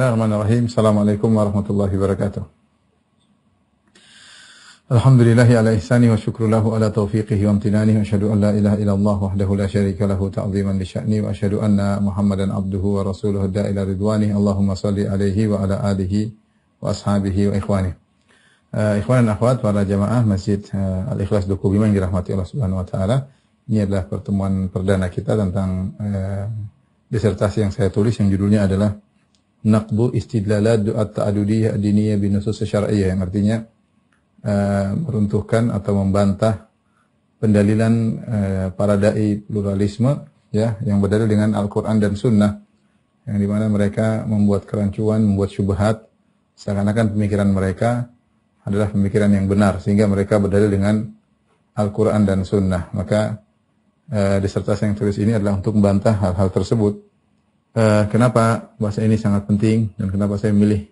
Bismillahirrahmanirrahim. Assalamualaikum warahmatullahi wabarakatuh. Alhamdulillahi ala ihsani wa syukru lahu ala taufiqihi wa amtinani wa asyhadu an la ilaha illallah wahdahu la syarika lahu ta'ziman li sya'ni wa asyhadu anna Muhammadan abduhu wa rasuluhu da'ila ridwani. Allahumma salli alaihi wa ala alihi wa ashabihi wa ikhwani. Uh, ikhwan dan akhwat para jamaah Masjid uh, Al-Ikhlas Duku Bima yang dirahmati Allah Subhanahu wa taala. Ini adalah pertemuan perdana kita tentang uh, disertasi yang saya tulis yang judulnya adalah Naqdu Istidlalat Du'at Ta'adudiyah Diniyah Binusus Syar'iyyah yang artinya uh, meruntuhkan atau membantah pendalilan uh, para dai pluralisme ya yang berdalil dengan Al-Qur'an dan Sunnah yang di mana mereka membuat kerancuan, membuat syubhat seakan-akan pemikiran mereka adalah pemikiran yang benar sehingga mereka berdalil dengan Al-Quran dan Sunnah. Maka uh, disertasi yang tulis ini adalah untuk membantah hal-hal tersebut. Uh, kenapa bahasa ini sangat penting dan kenapa saya memilih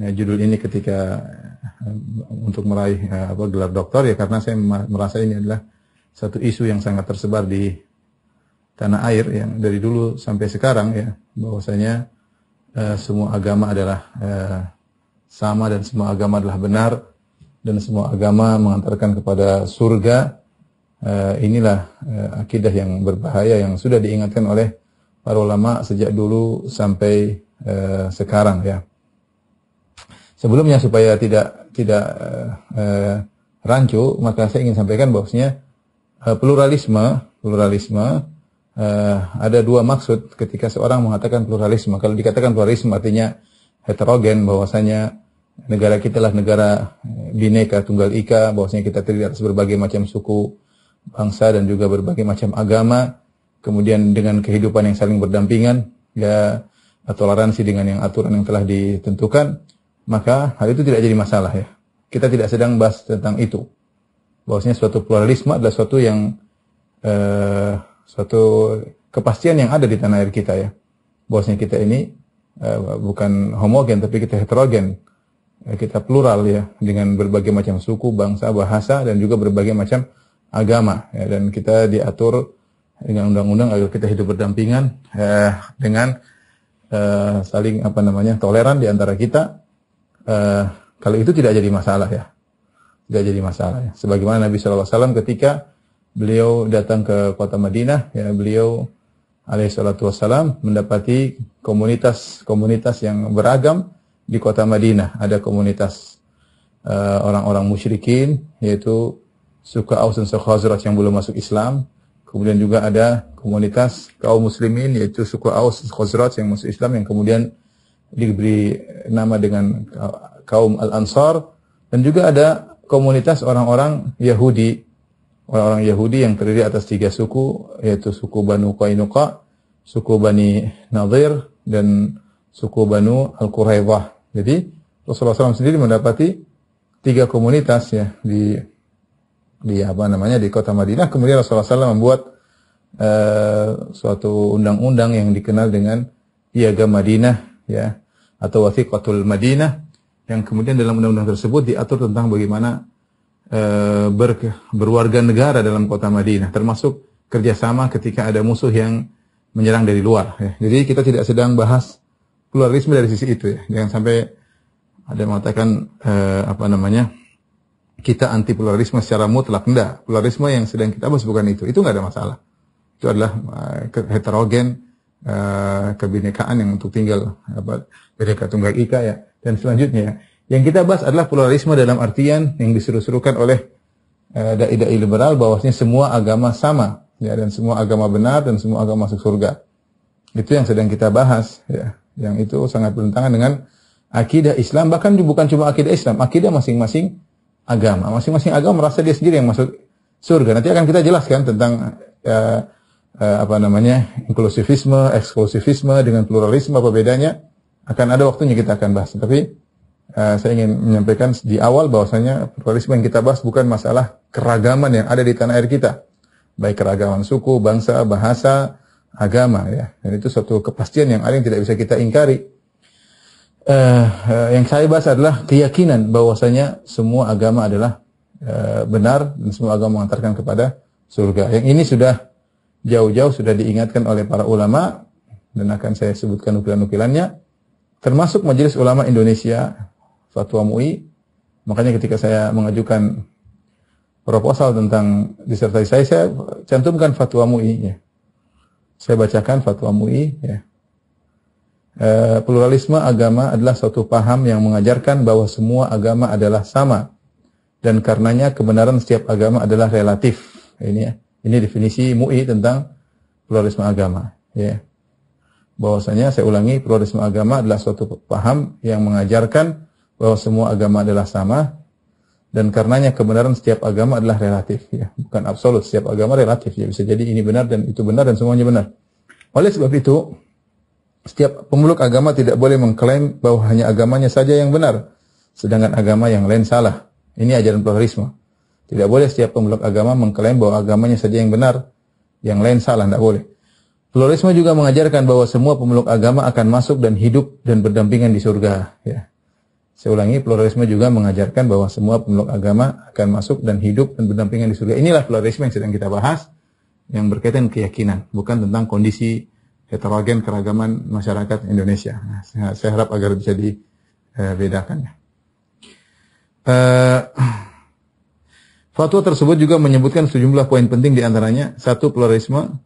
uh, judul ini ketika uh, untuk meraih uh, apa, gelar doktor? Ya karena saya merasa ini adalah satu isu yang sangat tersebar di tanah air yang dari dulu sampai sekarang ya bahwasanya uh, semua agama adalah uh, sama dan semua agama adalah benar dan semua agama mengantarkan kepada surga. Uh, inilah uh, akidah yang berbahaya yang sudah diingatkan oleh para ulama sejak dulu sampai uh, sekarang ya. Sebelumnya supaya tidak tidak uh, rancu, maka saya ingin sampaikan bahwasanya uh, pluralisme pluralisme uh, ada dua maksud ketika seorang mengatakan pluralisme. Kalau dikatakan pluralisme artinya heterogen bahwasanya negara kita lah negara bineka tunggal ika bahwasanya kita terdiri atas berbagai macam suku bangsa dan juga berbagai macam agama, kemudian dengan kehidupan yang saling berdampingan, ya toleransi dengan yang aturan yang telah ditentukan, maka hal itu tidak jadi masalah ya. Kita tidak sedang bahas tentang itu. Bahwasanya suatu pluralisme adalah suatu yang uh, suatu kepastian yang ada di tanah air kita ya. Bahwasanya kita ini uh, bukan homogen tapi kita heterogen. Kita plural ya dengan berbagai macam suku, bangsa, bahasa dan juga berbagai macam agama ya, dan kita diatur dengan undang-undang agar kita hidup berdampingan eh, dengan eh, saling apa namanya toleran di antara kita eh, kalau itu tidak jadi masalah ya tidak jadi masalah ya sebagaimana Nabi SAW ketika beliau datang ke kota Madinah ya beliau alaihissalatu wassalam mendapati komunitas-komunitas yang beragam di kota Madinah ada komunitas eh, orang-orang uh, musyrikin yaitu suku Aus dan Khazraj yang belum masuk Islam. Kemudian juga ada komunitas kaum muslimin yaitu suku Aus Khazraj yang masuk Islam yang kemudian diberi nama dengan kaum Al-Ansar dan juga ada komunitas orang-orang Yahudi orang-orang Yahudi yang terdiri atas tiga suku yaitu suku Banu Qainuqa, suku Bani Nadir dan suku Banu Al-Quraidah. Jadi Rasulullah SAW sendiri mendapati tiga komunitas ya di di apa namanya di kota Madinah. Kemudian Rasulullah SAW membuat uh, suatu undang-undang yang dikenal dengan Piagam Madinah ya atau Wathiqatul Madinah yang kemudian dalam undang-undang tersebut diatur tentang bagaimana uh, ber, berwarga negara dalam kota Madinah termasuk kerjasama ketika ada musuh yang menyerang dari luar. Ya. Jadi kita tidak sedang bahas pluralisme dari sisi itu ya. Jangan sampai ada yang mengatakan uh, apa namanya kita anti pluralisme secara mutlak. Enggak. Pluralisme yang sedang kita bahas bukan itu. Itu nggak ada masalah. Itu adalah uh, heterogen, uh, kebinekaan yang untuk tinggal apa bineka tunggal ika ya. Dan selanjutnya yang kita bahas adalah pluralisme dalam artian yang diseru-serukan oleh uh, dai-dai liberal bahwasanya semua agama sama ya dan semua agama benar dan semua agama masuk surga. Itu yang sedang kita bahas ya. Yang itu sangat bertentangan dengan akidah Islam bahkan bukan cuma akidah Islam, akidah masing-masing agama. Masing-masing agama merasa dia sendiri yang masuk surga. Nanti akan kita jelaskan tentang uh, uh, apa namanya inklusivisme, eksklusivisme dengan pluralisme apa bedanya. Akan ada waktunya kita akan bahas. Tapi uh, saya ingin menyampaikan di awal bahwasanya pluralisme yang kita bahas bukan masalah keragaman yang ada di tanah air kita. Baik keragaman suku, bangsa, bahasa, agama ya. Dan itu suatu kepastian yang ada yang tidak bisa kita ingkari uh, yang saya bahas adalah keyakinan bahwasanya semua agama adalah uh, benar dan semua agama mengantarkan kepada surga. Yang ini sudah jauh-jauh sudah diingatkan oleh para ulama dan akan saya sebutkan nukilan-nukilannya. termasuk Majelis Ulama Indonesia Fatwa MUI makanya ketika saya mengajukan proposal tentang disertasi saya saya cantumkan fatwa MUI ya. Saya bacakan fatwa MUI ya. E, pluralisme agama adalah suatu paham yang mengajarkan bahwa semua agama adalah sama dan karenanya kebenaran setiap agama adalah relatif. Ini ya. Ini definisi MUI tentang pluralisme agama ya. Bahwasanya saya ulangi pluralisme agama adalah suatu paham yang mengajarkan bahwa semua agama adalah sama dan karenanya kebenaran setiap agama adalah relatif ya, bukan absolut. Setiap agama relatif ya, bisa jadi ini benar dan itu benar dan semuanya benar. Oleh sebab itu, setiap pemeluk agama tidak boleh mengklaim bahwa hanya agamanya saja yang benar, sedangkan agama yang lain salah. Ini ajaran pluralisme. Tidak boleh setiap pemeluk agama mengklaim bahwa agamanya saja yang benar, yang lain salah, tidak boleh. Pluralisme juga mengajarkan bahwa semua pemeluk agama akan masuk dan hidup dan berdampingan di surga. Ya. Saya ulangi, pluralisme juga mengajarkan bahwa semua pemeluk agama akan masuk dan hidup dan berdampingan di surga. Inilah pluralisme yang sedang kita bahas, yang berkaitan keyakinan, bukan tentang kondisi heterogen keragaman masyarakat Indonesia. Nah, saya, harap agar bisa dibedakan. Uh, fatwa tersebut juga menyebutkan sejumlah poin penting di antaranya satu pluralisme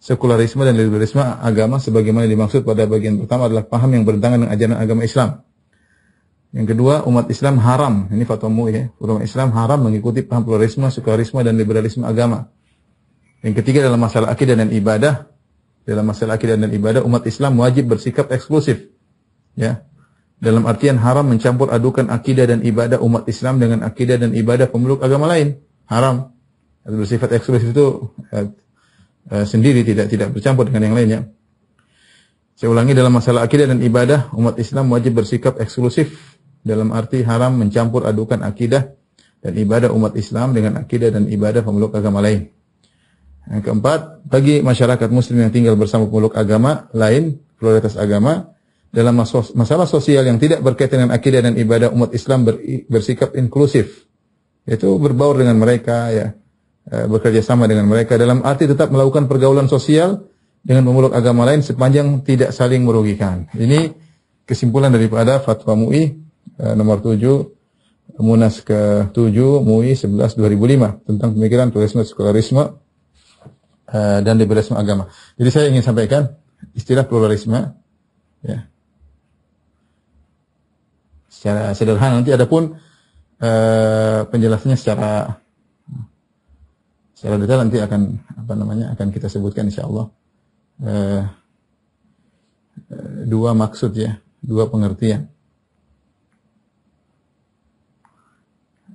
sekularisme dan liberalisme agama sebagaimana dimaksud pada bagian pertama adalah paham yang bertentangan dengan ajaran agama Islam. Yang kedua, umat Islam haram, ini fatwa MUI ya, umat Islam haram mengikuti paham pluralisme, sekularisme dan liberalisme agama. Yang ketiga dalam masalah akidah dan ibadah, dalam masalah akidah dan ibadah umat Islam wajib bersikap eksklusif. Ya. Dalam artian haram mencampur adukan akidah dan ibadah umat Islam dengan akidah dan ibadah pemeluk agama lain. Haram. Bersifat eksklusif itu eh, Eh, sendiri tidak tidak bercampur dengan yang lainnya. Saya ulangi dalam masalah akidah dan ibadah, umat Islam wajib bersikap eksklusif dalam arti haram mencampur adukan akidah dan ibadah umat Islam dengan akidah dan ibadah pemeluk agama lain. Yang keempat, bagi masyarakat muslim yang tinggal bersama pemeluk agama lain, pluralitas agama, dalam masalah sosial yang tidak berkaitan dengan akidah dan ibadah umat Islam bersikap inklusif. Yaitu berbaur dengan mereka ya, Eh, bekerja sama dengan mereka dalam arti tetap melakukan pergaulan sosial dengan memeluk agama lain sepanjang tidak saling merugikan. Ini kesimpulan daripada fatwa MUI eh, nomor 7 Munas ke-7 MUI 11 2005 tentang pemikiran pluralisme sekularisme eh, dan liberalisme agama. Jadi saya ingin sampaikan istilah pluralisme ya. Secara sederhana nanti adapun uh, penjelasannya secara Secara detail nanti akan apa namanya akan kita sebutkan insya Allah eh, eh, dua maksud ya, dua pengertian.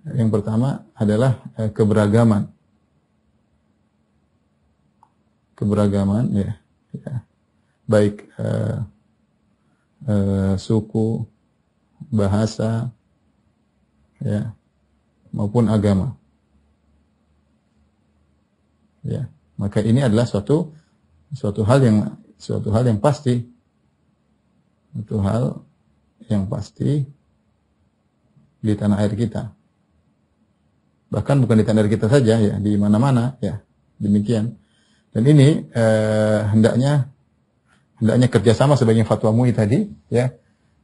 Yang pertama adalah eh, keberagaman. Keberagaman ya, ya. baik eh, eh, suku, bahasa, ya, maupun agama. Ya, maka ini adalah suatu suatu hal yang suatu hal yang pasti. Suatu hal yang pasti di tanah air kita. Bahkan bukan di tanah air kita saja ya, di mana-mana ya. Demikian. Dan ini eh, hendaknya hendaknya kerjasama sebagai fatwa MUI tadi ya.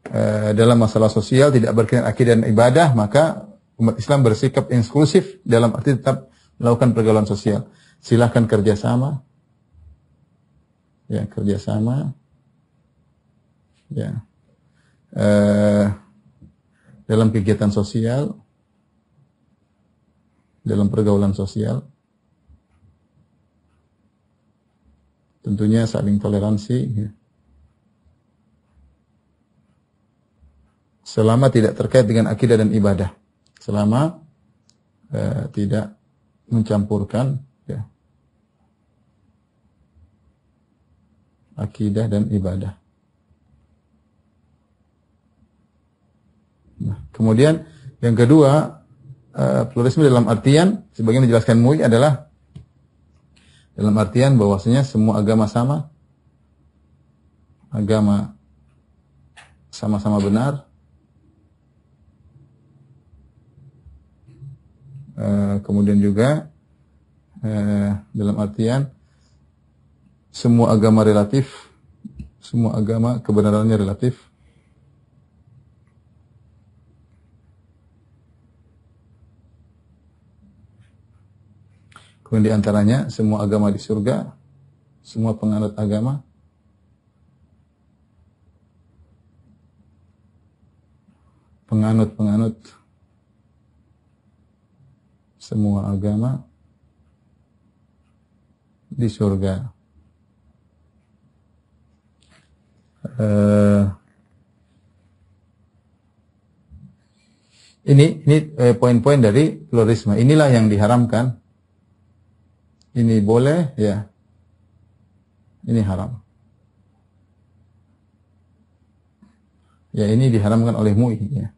Eh, dalam masalah sosial tidak berkaitan akidah dan ibadah, maka umat Islam bersikap inklusif dalam arti tetap melakukan pergaulan sosial. Silahkan kerjasama. Ya kerjasama. Ya. Eh, dalam kegiatan sosial dalam pergaulan sosial tentunya saling toleransi ya. selama tidak terkait dengan akidah dan ibadah selama eh, tidak mencampurkan akidah dan ibadah. Nah, kemudian yang kedua, uh, pluralisme dalam artian sebagian dijelaskan MUI adalah dalam artian bahwasanya semua agama sama, agama sama-sama benar, uh, kemudian juga uh, dalam artian semua agama relatif, semua agama kebenarannya relatif. Kemudian di antaranya semua agama di surga, semua penganut agama, penganut-penganut semua agama di surga. Uh, ini ini eh, poin-poin dari pluralisme. Inilah yang diharamkan. Ini boleh, ya. Ini haram. Ya ini diharamkan oleh MUI. Ya.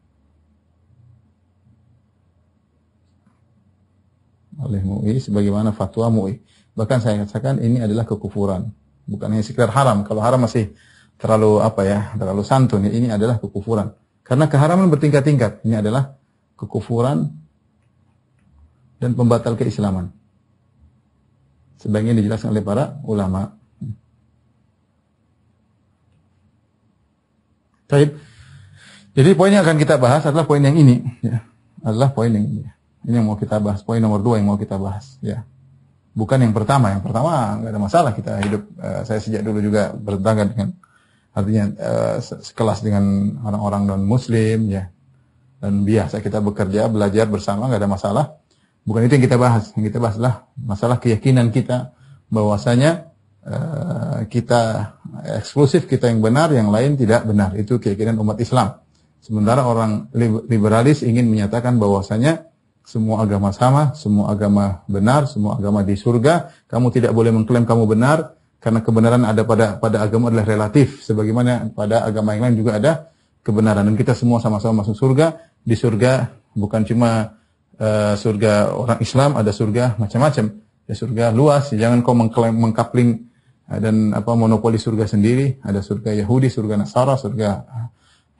Oleh MUI sebagaimana fatwa MUI. Bahkan saya katakan ini adalah kekufuran. Bukan hanya sekedar haram. Kalau haram masih terlalu apa ya, terlalu santun. Ini adalah kekufuran. Karena keharaman bertingkat-tingkat. Ini adalah kekufuran dan pembatal keislaman. Sebagian dijelaskan oleh para ulama. Baik. Jadi poin yang akan kita bahas adalah poin yang ini. Ya. Adalah poin yang ini. Ini yang mau kita bahas. Poin nomor dua yang mau kita bahas. Ya. Bukan yang pertama. Yang pertama nggak ada masalah kita hidup. Uh, saya sejak dulu juga bertetangga dengan artinya uh, sekelas dengan orang-orang non muslim ya dan biasa kita bekerja belajar bersama nggak ada masalah bukan itu yang kita bahas. Yang kita bahas adalah masalah keyakinan kita bahwasanya uh, kita eksklusif kita yang benar yang lain tidak benar. Itu keyakinan umat Islam. Sementara orang liberalis ingin menyatakan bahwasanya semua agama sama semua agama benar semua agama di surga. Kamu tidak boleh mengklaim kamu benar karena kebenaran ada pada pada agama adalah relatif. Sebagaimana pada agama yang lain juga ada kebenaran. Dan kita semua sama-sama masuk surga. Di surga bukan cuma uh, surga orang Islam ada surga macam-macam. Ya surga luas jangan kau mengklaim mengkapling uh, dan apa monopoli surga sendiri. Ada surga Yahudi surga Nasara surga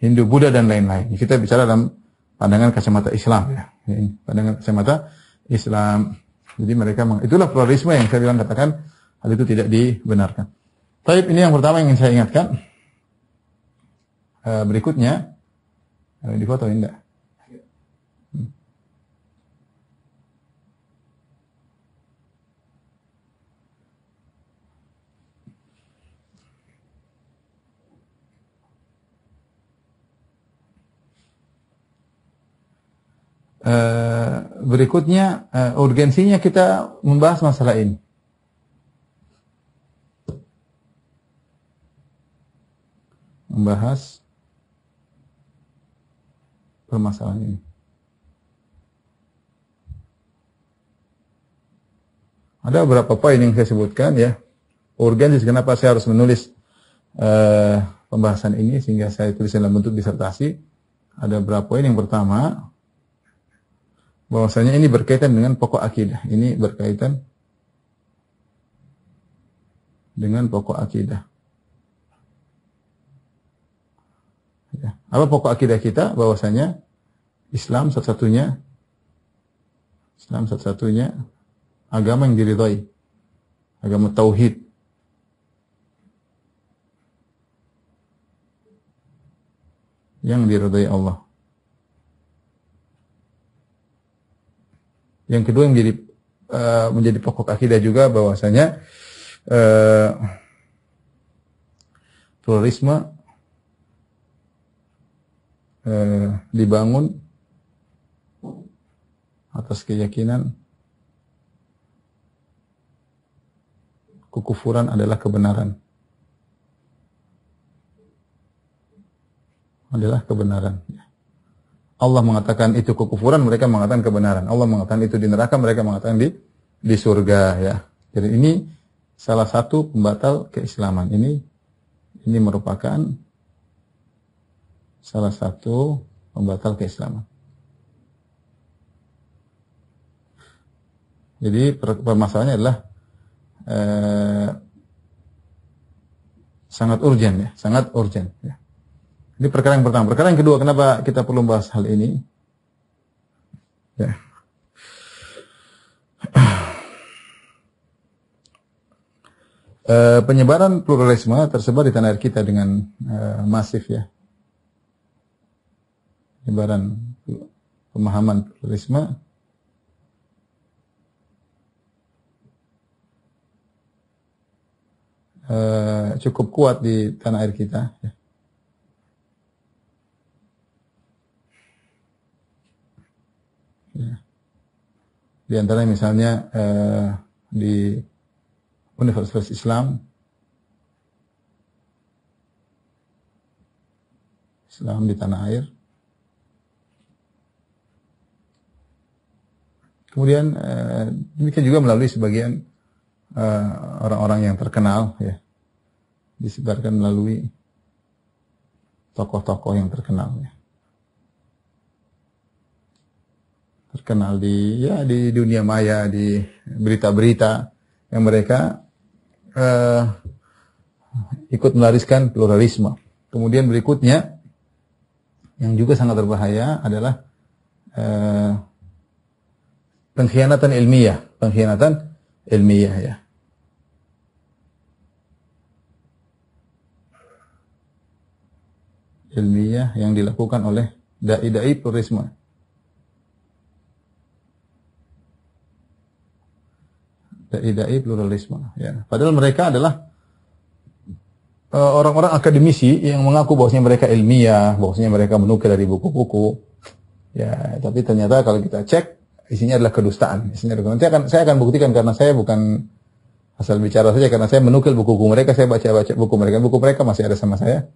Hindu Buddha dan lain-lain. Kita bicara dalam pandangan kacamata Islam ya. Pandangan kacamata Islam. Jadi mereka itulah pluralisme yang saya bilang katakan Hal itu tidak dibenarkan. Tapi ini yang pertama yang ingin saya ingatkan. Berikutnya, ada di foto ini berikutnya uh, urgensinya kita membahas masalah ini. membahas permasalahan ini. Ada beberapa poin yang saya sebutkan ya. Urgensi kenapa saya harus menulis uh, pembahasan ini sehingga saya tulis dalam bentuk disertasi. Ada beberapa poin yang pertama bahwasanya ini berkaitan dengan pokok akidah. Ini berkaitan dengan pokok akidah. Ya. Apa pokok akidah kita? Bahwasanya Islam satu-satunya Islam satu-satunya agama yang diridhoi. Agama tauhid. Yang diridhoi Allah. Yang kedua menjadi uh, menjadi pokok akidah juga bahwasanya uh, pluralisme eh, dibangun atas keyakinan kekufuran adalah kebenaran. Adalah kebenaran. Allah mengatakan itu kekufuran, mereka mengatakan kebenaran. Allah mengatakan itu di neraka, mereka mengatakan di di surga ya. Jadi ini salah satu pembatal keislaman. Ini ini merupakan salah satu pembatal keislaman. Jadi permasalahannya adalah eh, sangat urgent ya, sangat urgent ya. Ini perkara yang pertama. Perkara yang kedua, kenapa kita perlu membahas hal ini? Ya. Uh, penyebaran pluralisme tersebar di tanah air kita dengan uh, masif ya. Penyebaran pemahaman pluralisme uh, cukup kuat di tanah air kita. Ya. Di antara misalnya uh, di Universitas Islam, Islam di tanah air. Kemudian uh, demikian juga melalui sebagian orang-orang uh, yang terkenal ya disebarkan melalui tokoh-tokoh yang terkenal ya. Terkenal di ya di dunia maya di berita-berita yang mereka uh, ikut melariskan pluralisme. Kemudian berikutnya yang juga sangat berbahaya adalah uh, pengkhianatan ilmiah, pengkhianatan ilmiah ya. Ilmiah yang dilakukan oleh dai-dai pluralisme. Dai-dai pluralisme. Ya. Padahal mereka adalah uh, orang-orang akademisi yang mengaku bahwasanya mereka ilmiah, bahwasanya mereka menukil dari buku-buku. Ya, tapi ternyata kalau kita cek isinya adalah kedustaan. Isinya adalah nanti akan saya akan buktikan karena saya bukan asal bicara saja karena saya menukil buku-buku mereka, saya baca-baca buku mereka. Buku mereka masih ada sama saya.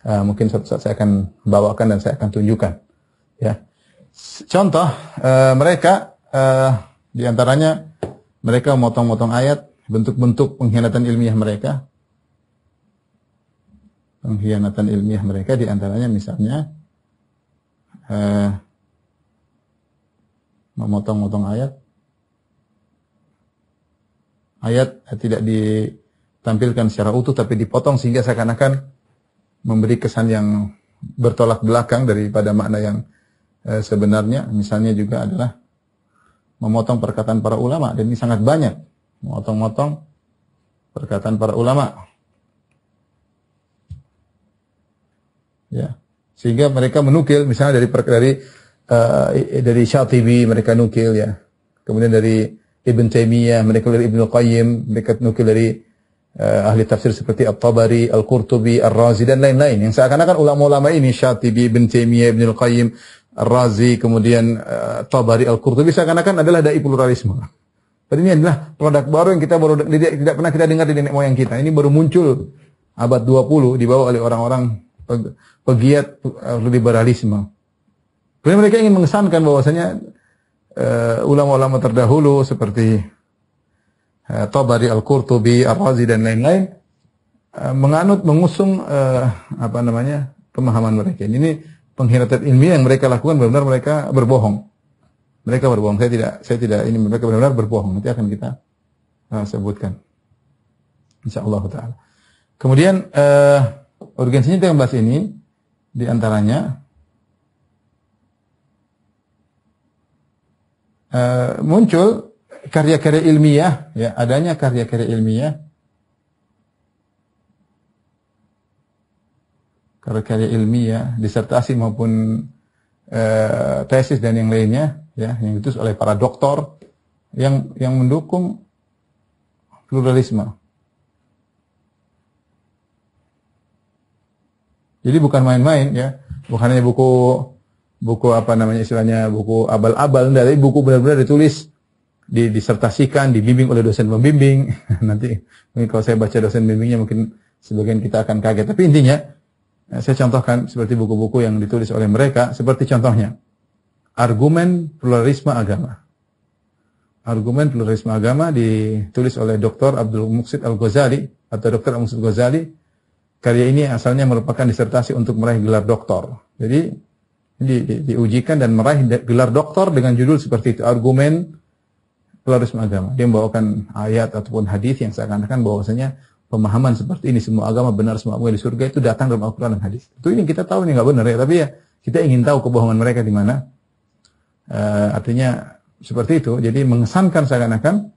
Uh, mungkin suatu saat saya akan bawakan dan saya akan tunjukkan. Ya. Contoh uh, mereka uh, di antaranya mereka memotong-motong ayat, bentuk-bentuk pengkhianatan ilmiah mereka. Pengkhianatan ilmiah mereka di antaranya misalnya eh, memotong-motong ayat. Ayat tidak ditampilkan secara utuh tapi dipotong sehingga seakan-akan memberi kesan yang bertolak belakang daripada makna yang eh, sebenarnya. Misalnya juga adalah memotong perkataan para ulama dan ini sangat banyak memotong-motong perkataan para ulama. Ya. Sehingga mereka menukil misalnya dari dari uh, dari Syatibi mereka nukil ya. Kemudian dari Ibn Taimiyah, mereka dari Ibnu Qayyim, mereka nukil dari uh, ahli tafsir seperti At-Tabari, Al-Qurtubi, Ar-Razi dan lain-lain. Yang seakan-akan ulama-ulama ini Syatibi, Ibn Taimiyah, Ibnu Qayyim Ar-Razi, kemudian uh, Tabari Al-Qurtubi seakan-akan adalah dai pluralisme. Tapi ini adalah produk baru yang kita baru tidak, tidak pernah kita dengar di nenek moyang kita. Ini baru muncul abad 20 dibawa oleh orang-orang pegiat uh, liberalisme. Kemudian mereka ingin mengesankan bahwasanya uh, ulama-ulama terdahulu seperti uh, Tabari Al-Qurtubi, Ar-Razi dan lain-lain uh, menganut mengusung uh, apa namanya pemahaman mereka. Ini pengkhianatan ilmiah yang mereka lakukan benar-benar mereka berbohong. Mereka berbohong. Saya tidak saya tidak ini mereka benar-benar berbohong. Nanti akan kita uh, sebutkan. Insyaallah taala. Kemudian uh, urgensinya kita bahas ini di antaranya uh, muncul karya-karya ilmiah ya adanya karya-karya ilmiah karya ilmiah, disertasi maupun uh, tesis dan yang lainnya ya yang ditulis oleh para doktor yang yang mendukung pluralisme. Jadi bukan main-main ya, bukan hanya buku buku apa namanya istilahnya buku abal-abal, tapi buku benar-benar ditulis disertasikan, dibimbing oleh dosen pembimbing. Nanti mungkin kalau saya baca dosen bimbingnya mungkin sebagian kita akan kaget. Tapi intinya Ya, saya contohkan seperti buku-buku yang ditulis oleh mereka, seperti contohnya argumen pluralisme agama. Argumen pluralisme agama ditulis oleh Dr. Abdul Muksid Al-Ghazali atau Dr. Al Muksid Ghazali. Karya ini asalnya merupakan disertasi untuk meraih gelar doktor. Jadi di, di, diujikan dan meraih gelar doktor dengan judul seperti itu, argumen pluralisme agama. Dia membawakan ayat ataupun hadis yang seakan-akan bahwasanya pemahaman seperti ini semua agama benar semua agama di surga itu datang dalam Al-Quran dan hadis. Itu ini kita tahu ini nggak benar ya, tapi ya kita ingin tahu kebohongan mereka di mana. Uh, artinya seperti itu. Jadi mengesankan seakan-akan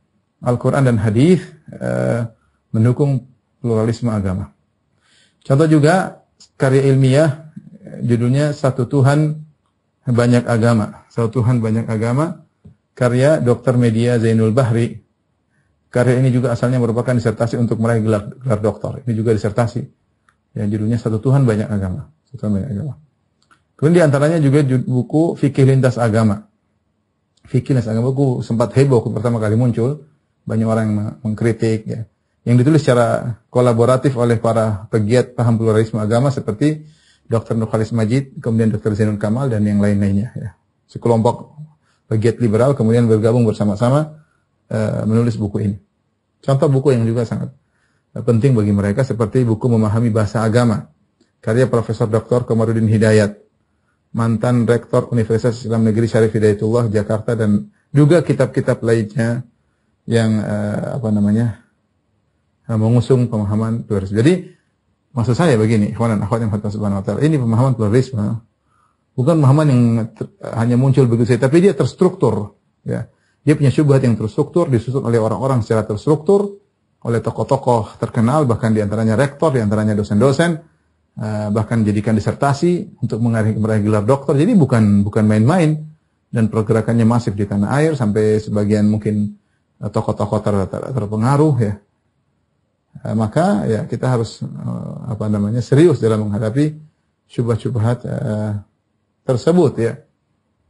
Al-Quran dan hadis uh, mendukung pluralisme agama. Contoh juga karya ilmiah judulnya Satu Tuhan Banyak Agama. Satu Tuhan Banyak Agama karya Dr. Media Zainul Bahri Karya ini juga asalnya merupakan disertasi untuk meraih gelar, gelar doktor. Ini juga disertasi. Yang judulnya Satu Tuhan Banyak Agama. Satu Tuhan Banyak Agama. Kemudian di antaranya juga buku Fikih Lintas Agama. Fikih Lintas Agama buku sempat heboh pertama kali muncul. Banyak orang yang mengkritik. Ya. Yang ditulis secara kolaboratif oleh para pegiat paham pluralisme agama seperti Dr. Nurkhalis Majid, kemudian Dr. Zainul Kamal, dan yang lain-lainnya. Ya. Sekelompok pegiat liberal kemudian bergabung bersama-sama uh, menulis buku ini. Contoh buku yang juga sangat uh, penting bagi mereka seperti buku Memahami Bahasa Agama karya Profesor Dr. Komarudin Hidayat, mantan Rektor Universitas Islam Negeri Syarif Hidayatullah Jakarta dan juga kitab-kitab lainnya yang uh, apa namanya mengusung pemahaman pluralisme. Jadi maksud saya begini, ikhwan akhwat yang subhanahu wa taala, ini pemahaman pluralisme bukan pemahaman yang hanya muncul begitu saja, tapi dia terstruktur, ya. Dia punya syubhat yang terstruktur, disusun oleh orang-orang secara terstruktur, oleh tokoh-tokoh terkenal, bahkan di antaranya rektor, di antaranya dosen-dosen, uh, bahkan dijadikan disertasi untuk meraih gelar doktor. Jadi bukan bukan main-main dan pergerakannya masif di tanah air sampai sebagian mungkin uh, tokoh-tokoh ter, ter, terpengaruh ya. Uh, maka ya kita harus apa namanya serius dalam menghadapi syubhat-syubhat uh, tersebut ya.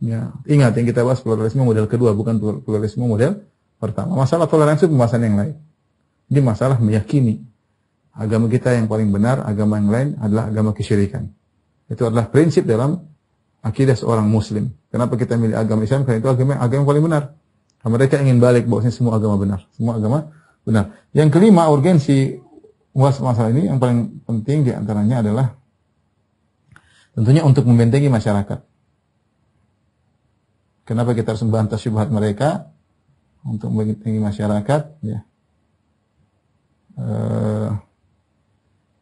Ya, ingat yang kita bahas pluralisme model kedua bukan pluralisme model pertama. Masalah toleransi pembahasan yang lain. Ini masalah meyakini agama kita yang paling benar, agama yang lain adalah agama kesyirikan. Itu adalah prinsip dalam akidah seorang muslim. Kenapa kita milih agama Islam? Karena itu agama, agama yang paling benar. Mereka ingin balik bahwasanya semua agama benar. Semua agama benar. Yang kelima, urgensi masalah ini yang paling penting di antaranya adalah tentunya untuk membentengi masyarakat. Kenapa kita harus membantah syubhat mereka untuk membentengi masyarakat ya. E,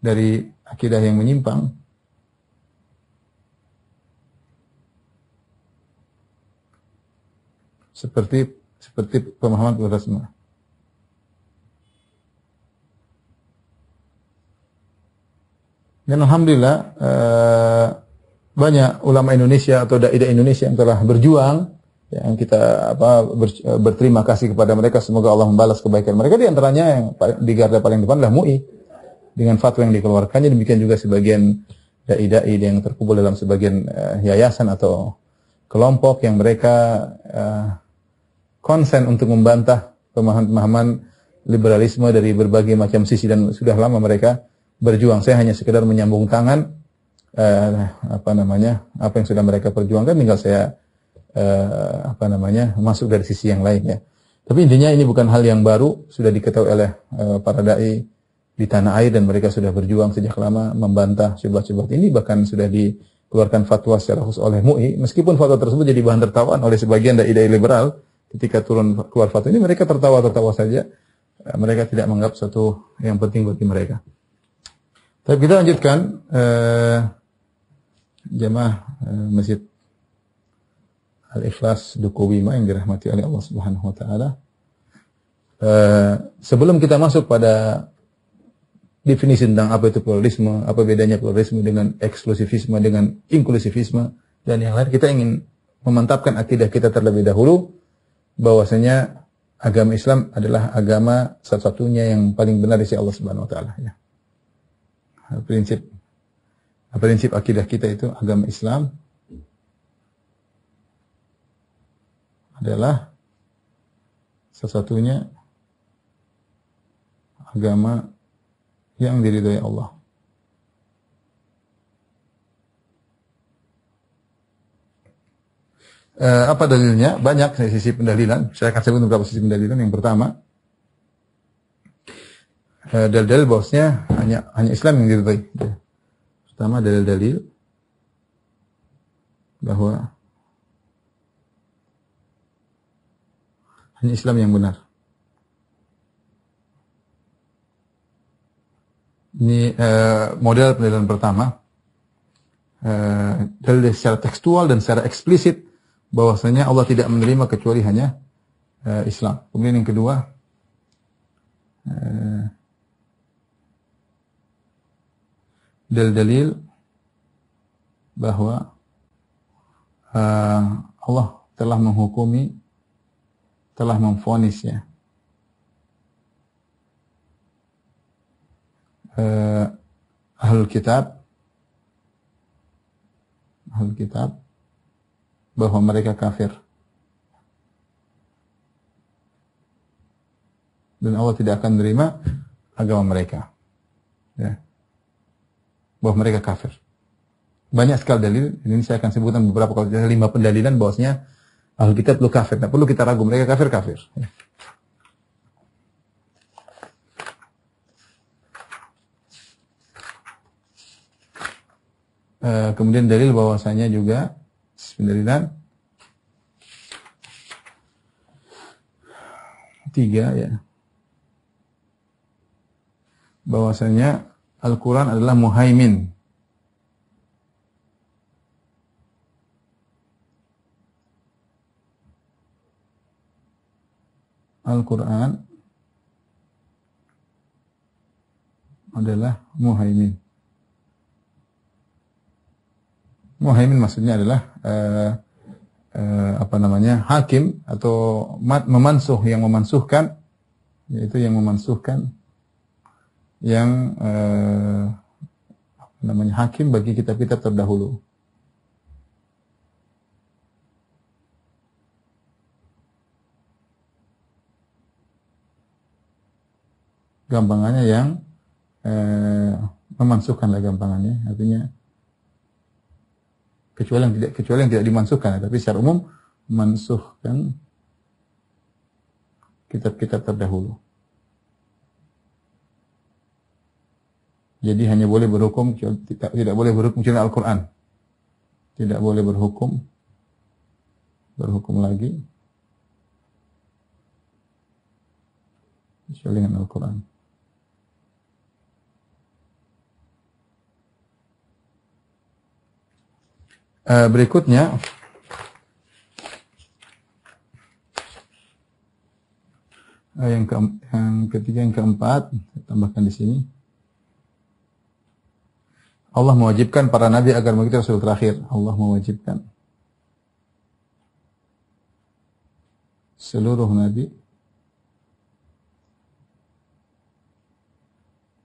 dari akidah yang menyimpang seperti seperti pemahaman pluralisme. Dan alhamdulillah eh, banyak ulama Indonesia atau dai Indonesia yang telah berjuang yang kita apa ber, berterima kasih kepada mereka semoga Allah membalas kebaikan mereka. Di antaranya yang di garda paling depan adalah MUI dengan fatwa yang dikeluarkannya. Demikian juga sebagian dai-dai yang terkumpul dalam sebagian uh, yayasan atau kelompok yang mereka uh, konsen untuk membantah pemahaman-pemahaman liberalisme dari berbagai macam sisi dan sudah lama mereka berjuang. Saya hanya sekedar menyambung tangan uh, apa namanya apa yang sudah mereka perjuangkan tinggal saya uh, apa namanya masuk dari sisi yang lain ya. Tapi intinya ini bukan hal yang baru sudah diketahui oleh uh, para dai di tanah air dan mereka sudah berjuang sejak lama membantah syubhat-syubhat ini bahkan sudah dikeluarkan fatwa secara khusus oleh MUI meskipun fatwa tersebut jadi bahan tertawaan oleh sebagian dai-dai liberal ketika turun keluar fatwa ini mereka tertawa-tertawa saja uh, mereka tidak menganggap satu yang penting bagi mereka. Tapi kita lanjutkan uh, jemaah uh, Masjid Al-Ikhlas Dukowima yang dirahmati oleh Allah Subhanahu wa taala. Uh, sebelum kita masuk pada definisi tentang apa itu pluralisme, apa bedanya pluralisme dengan eksklusivisme dengan inklusivisme dan yang lain, kita ingin memantapkan akidah kita terlebih dahulu bahwasanya agama Islam adalah agama satu-satunya yang paling benar di sisi Allah Subhanahu wa taala ya prinsip prinsip akidah kita itu agama Islam adalah sesatunya agama yang diridhoi Allah. Eh, apa dalilnya? Banyak dari sisi pendalilan. Saya akan sebut beberapa sisi pendalilan. Yang pertama, Eh, dalil-dalil bosnya hanya hanya Islam yang diridhai. Pertama dalil-dalil bahwa hanya Islam yang benar. Ini uh, model pendalilan pertama. Uh, dalil secara tekstual dan secara eksplisit bahwasanya Allah tidak menerima kecuali hanya uh, Islam. Kemudian yang kedua, uh, dalil-dalil bahwa uh, Allah telah menghukumi, telah memfonis ya. Uh, ahlul kitab ahlul kitab bahwa mereka kafir. Dan Allah tidak akan menerima agama mereka. Ya. Bahwa mereka kafir. Banyak sekali dalil, ini saya akan sebutkan beberapa kalau lima pendalilan bahwasanya ahli kitab lu kafir. Tidak perlu kita ragu, mereka kafir-kafir. Ya. Uh, kemudian dalil bahwasanya juga pendalilan tiga ya bahwasanya Al-Quran adalah muhaimin Al-Quran adalah muhaimin. Muhaimin maksudnya adalah uh, uh, apa namanya hakim atau memansuh yang memansuhkan yaitu yang memansuhkan yang apa namanya hakim bagi kitab-kitab terdahulu. gampangannya yang eh, memansuhkan lah gampangannya. Artinya kecuali yang tidak kecuali yang tidak dimansuhkan tapi secara umum mansuhkan kitab-kitab terdahulu jadi hanya boleh berhukum tidak, tidak boleh berhukum kecuali Al-Quran. Tidak boleh berhukum berhukum lagi kecuali dengan Al-Quran. Uh, berikutnya uh, yang ke yang ketiga yang keempat tambahkan di sini Allah mewajibkan para nabi agar mengikuti rasul terakhir Allah mewajibkan seluruh nabi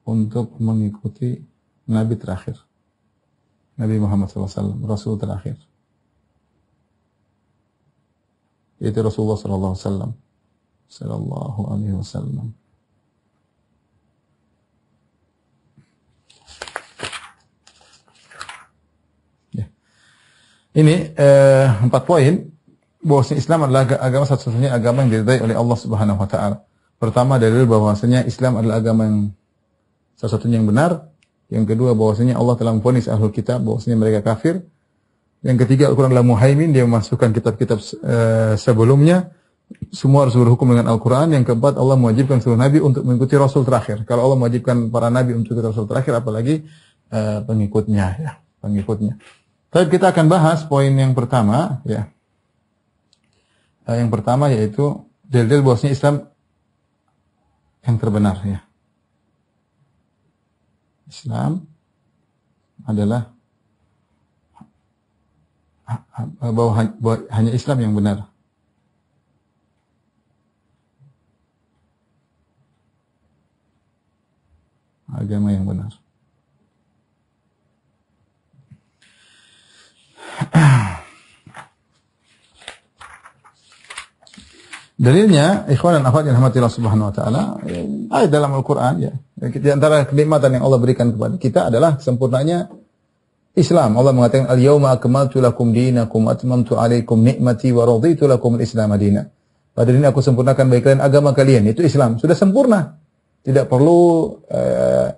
untuk mengikuti nabi terakhir Nabi Muhammad SAW, Rasul terakhir. Yaitu Rasulullah SAW. Sallallahu alaihi wasallam. Ya. Ini eh, empat poin bahwasanya Islam adalah agama satu-satunya agama yang diridai oleh Allah Subhanahu wa taala. Pertama dalil bahwasanya Islam adalah agama yang satu-satunya yang benar yang kedua bahwasanya Allah telah memfonis ahlul kitab bahwasanya mereka kafir. Yang ketiga Al-Quran adalah muhaimin, dia memasukkan kitab-kitab uh, sebelumnya. Semua harus berhukum dengan Al-Quran. Yang keempat Allah mewajibkan seluruh nabi untuk mengikuti Rasul terakhir. Kalau Allah mewajibkan para nabi untuk mengikuti Rasul terakhir, apalagi uh, pengikutnya ya, pengikutnya. Tapi kita akan bahas poin yang pertama ya. Uh, yang pertama yaitu dalil bahwasanya Islam yang terbenar ya. Islam adalah bahwa hanya Islam yang benar. Agama yang benar. Dalilnya, ikhwan dan akhwat yang rahmati Allah Subhanahu wa taala, ayat dalam Al-Qur'an ya. Di antara kenikmatan yang Allah berikan kepada kita adalah sempurnanya Islam. Allah mengatakan, "Al-yauma akmaltu lakum dinakum atmamtu 'alaikum ni'mati wa raditu lakum al-Islam madina." Pada ini aku sempurnakan bagi kalian agama kalian, itu Islam. Sudah sempurna. Tidak perlu uh,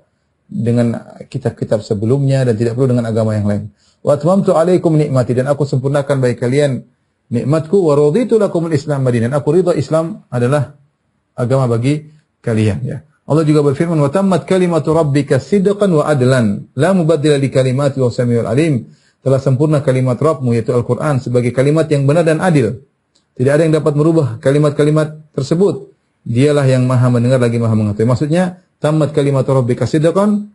dengan kitab-kitab sebelumnya dan tidak perlu dengan agama yang lain. Wa atmamtu 'alaikum ni'mati dan aku sempurnakan bagi kalian nikmatku wa raditu lakumul Islam madinan. Aku ridha Islam adalah agama bagi kalian ya. Allah juga berfirman wa tammat kalimatu rabbika sidqan wa adlan la mubaddila li kalimati wa samiul alim. Telah sempurna kalimat Rabbmu yaitu Al-Qur'an sebagai kalimat yang benar dan adil. Tidak ada yang dapat merubah kalimat-kalimat tersebut. Dialah yang Maha mendengar lagi Maha mengetahui. Maksudnya tamat kalimat rabbika sidqan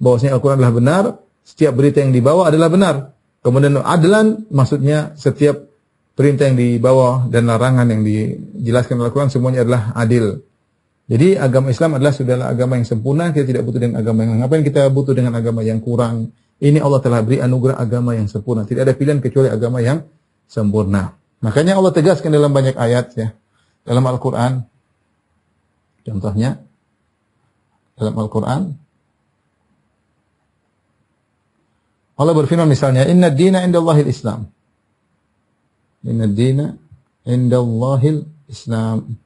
bahwasanya Al-Qur'an adalah benar, setiap berita yang dibawa adalah benar. Kemudian adlan maksudnya setiap perintah yang dibawa dan larangan yang dijelaskan oleh Al-Quran semuanya adalah adil. Jadi agama Islam adalah sudahlah agama yang sempurna, kita tidak butuh dengan agama yang lain. Ngapain kita butuh dengan agama yang kurang? Ini Allah telah beri anugerah agama yang sempurna. Tidak ada pilihan kecuali agama yang sempurna. Makanya Allah tegaskan dalam banyak ayat ya. Dalam Al-Quran. Contohnya. Dalam Al-Quran. Allah berfirman misalnya. Inna dina indallahil islam. Inna dina indallahil islam.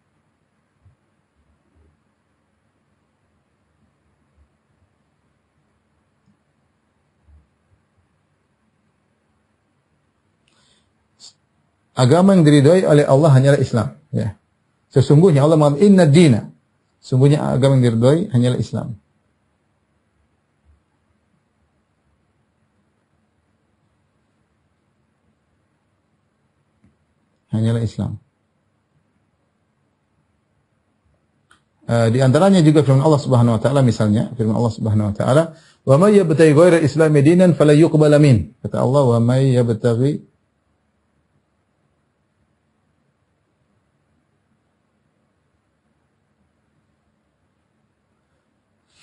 agama yang diridhoi oleh Allah hanyalah Islam. Ya. Sesungguhnya Allah mengatakan inna dina. Sesungguhnya agama yang diridhoi hanyalah Islam. Hanyalah Islam. Uh, di antaranya juga firman Allah Subhanahu wa taala misalnya firman Allah Subhanahu wa taala wa may yabtaghi ghayra al-islam dinan fala yuqbal min kata Allah wa may yabtaghi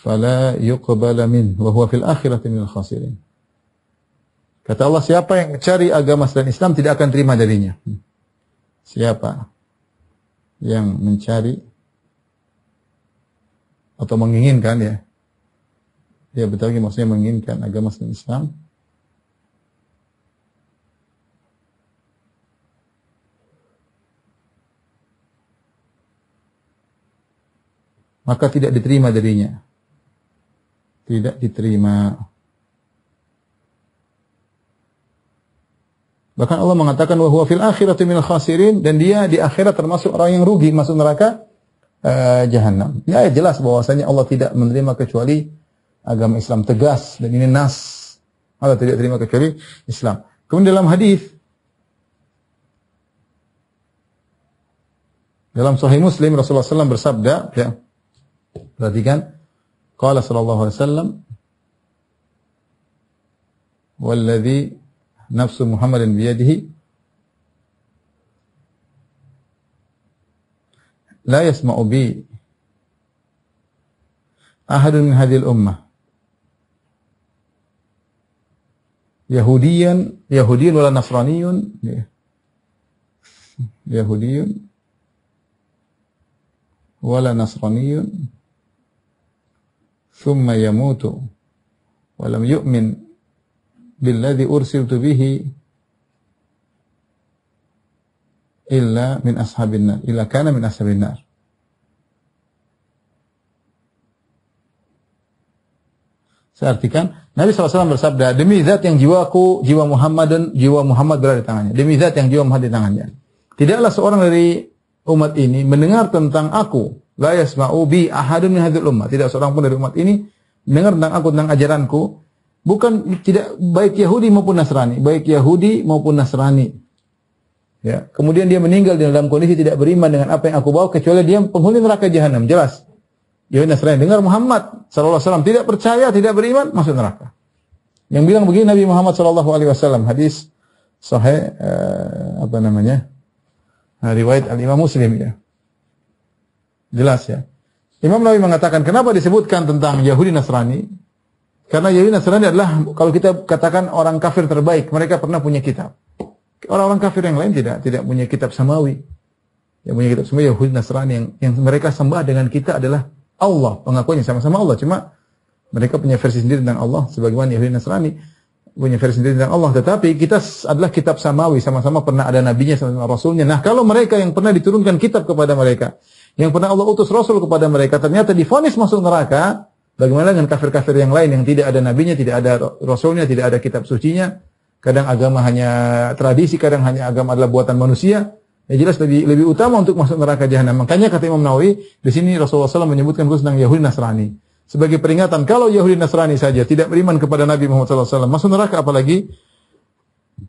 fala yuqbala min wa huwa fil akhirati minal khasirin. Kata Allah, siapa yang mencari agama selain Islam tidak akan terima darinya. Siapa yang mencari atau menginginkan ya. Dia betul maksudnya menginginkan agama Islam. Maka tidak diterima darinya tidak diterima. Bahkan Allah mengatakan bahwa fil akhirati minal khasirin dan dia di akhirat termasuk orang yang rugi masuk neraka eh, jahannam jahanam. Ya jelas bahwasanya Allah tidak menerima kecuali agama Islam tegas dan ini nas. Allah tidak terima kecuali Islam. Kemudian dalam hadis Dalam Sahih Muslim Rasulullah SAW bersabda, ya, perhatikan, Qala sallallahu alaihi wasallam, نفس محمد بيده. لا يسمع بي أحد من هذه الأمة. يهوديا يهودي ولا نصراني؟ يهودي ولا نصراني. ثم يموت ولم يؤمن. billadhi ursiltu bihi illa min ashabin nar. Illa kana min ashabin nar. Saya artikan Nabi SAW bersabda demi zat yang jiwaku jiwa Muhammad dan jiwa Muhammad berada di tangannya. Demi zat yang jiwa Muhammad di tangannya. Tidaklah seorang dari umat ini mendengar tentang aku la yasma'u bi ahadun min hadir ummah. Tidak seorang pun dari umat ini mendengar tentang aku tentang ajaranku bukan tidak baik Yahudi maupun Nasrani, baik Yahudi maupun Nasrani. Ya, kemudian dia meninggal dalam kondisi tidak beriman dengan apa yang aku bawa kecuali dia penghuni neraka jahanam. Jelas. Yahudi Nasrani dengar Muhammad sallallahu alaihi wasallam tidak percaya, tidak beriman, masuk neraka. Yang bilang begini Nabi Muhammad sallallahu alaihi wasallam, hadis sahih uh, apa namanya? riwayat Al-Imam Muslim ya. Jelas ya. Imam Nawawi mengatakan kenapa disebutkan tentang Yahudi Nasrani? Karena Yahudi Nasrani adalah kalau kita katakan orang kafir terbaik, mereka pernah punya kitab. Orang-orang kafir yang lain tidak tidak punya kitab samawi. Yang punya kitab samawi Yahudi Nasrani yang yang mereka sembah dengan kita adalah Allah, pengakuannya sama-sama Allah. Cuma mereka punya versi sendiri tentang Allah sebagaimana Yahudi Nasrani punya versi sendiri tentang Allah. Tetapi kita adalah kitab samawi, sama-sama pernah ada nabinya sama-sama rasulnya. Nah, kalau mereka yang pernah diturunkan kitab kepada mereka, yang pernah Allah utus Rasul kepada mereka ternyata difonis masuk neraka, bagaimana dengan kafir-kafir yang lain yang tidak ada nabinya, tidak ada rasulnya, tidak ada kitab sucinya, kadang agama hanya tradisi, kadang hanya agama adalah buatan manusia, ya jelas lebih lebih utama untuk masuk neraka jahanam. Makanya kata Imam Nawawi, di sini Rasulullah SAW menyebutkan khusus tentang Yahudi Nasrani. Sebagai peringatan, kalau Yahudi Nasrani saja tidak beriman kepada Nabi Muhammad SAW, masuk neraka apalagi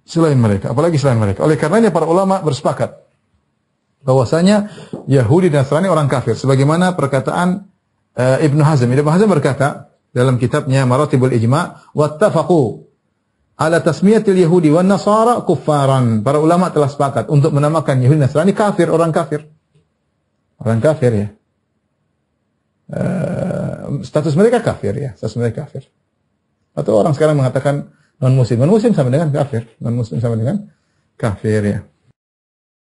selain mereka, apalagi selain mereka. Oleh karenanya para ulama bersepakat bahwasanya Yahudi dan Nasrani orang kafir sebagaimana perkataan uh, Ibnu Hazm. Ibnu Hazm berkata dalam kitabnya Maratibul Ijma' wattafaqu ala tasmiyatil Yahudi wan Nasara kuffaran. Para ulama telah sepakat untuk menamakan Yahudi Nasrani kafir, orang kafir. Orang kafir ya. uh, status mereka kafir ya, status mereka kafir. Atau orang sekarang mengatakan non muslim, non muslim sama dengan kafir, non muslim sama dengan kafir ya.